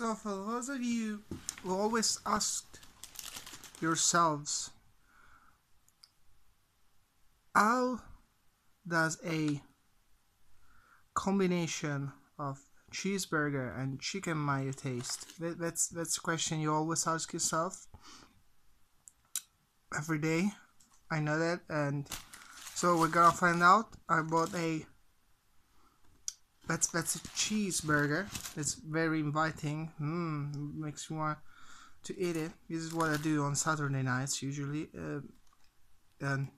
So for those of you who always asked yourselves, how does a combination of cheeseburger and chicken mayo taste? That, that's that's a question you always ask yourself every day. I know that, and so we're gonna find out. I bought a that's that's a cheeseburger. It's very inviting. Mmm, makes you want to eat it. This is what I do on Saturday nights usually. Uh, and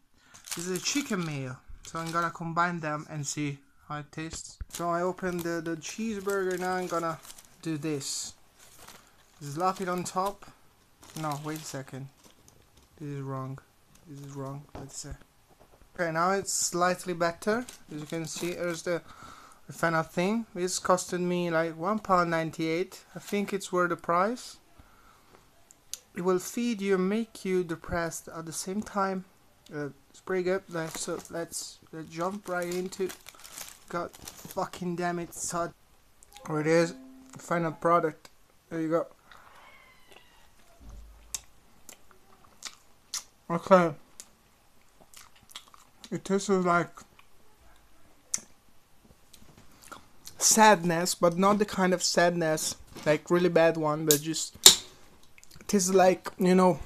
this is a chicken meal. So I'm gonna combine them and see how it tastes. So I opened the, the cheeseburger now. I'm gonna do this. Slap it on top. No, wait a second. This is wrong. This is wrong. Let's say. Okay, now it's slightly better. As you can see, there's the the final thing. This costed me like one pound ninety eight. I think it's worth the price. It will feed you make you depressed at the same time. Uh, it's good. Like, so let's, let's jump right into. God fucking damn it, so Here it is. Final product. There you go. Okay. It tastes like sadness, but not the kind of sadness like really bad one, but just it is like you know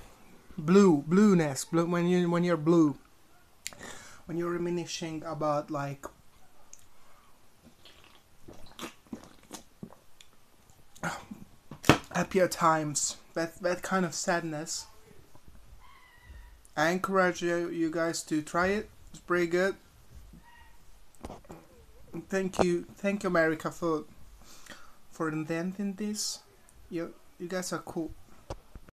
blue blueness blue when you when you're blue. When you're reminiscing about like happier times that that kind of sadness. I encourage you, you guys to try it. It's pretty good thank you thank you america for for inventing this. You you guys are cool